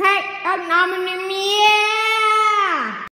Hey, I'm nominating me.